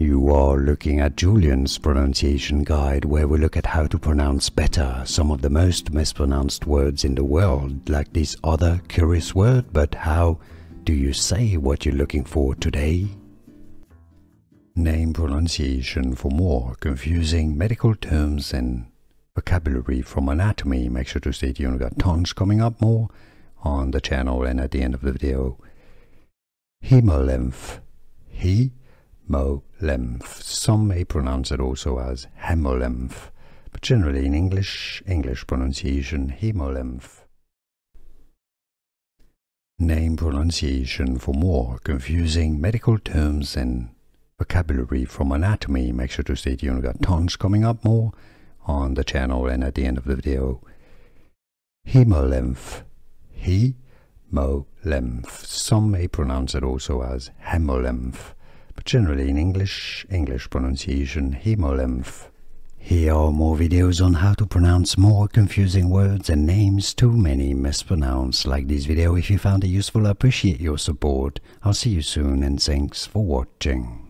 You are looking at Julien's pronunciation guide where we look at how to pronounce better some of the most mispronounced words in the world, like this other curious word, but how do you say what you're looking for today? Name pronunciation for more confusing medical terms and vocabulary from anatomy. Make sure to stay tuned, we've got tons coming up more on the channel and at the end of the video. Hemolymph. He hemolymph. Some may pronounce it also as hemolymph, but generally in English, English pronunciation, hemolymph. Name pronunciation for more confusing medical terms and vocabulary from anatomy. Make sure to stay tuned, We've got tons coming up more on the channel and at the end of the video. Hemolymph. He. Hemolymph. Some may pronounce it also as hemolymph but generally in English, English pronunciation, hemolymph. Here are more videos on how to pronounce more confusing words and names too many mispronounced. Like this video if you found it useful, I appreciate your support. I'll see you soon and thanks for watching.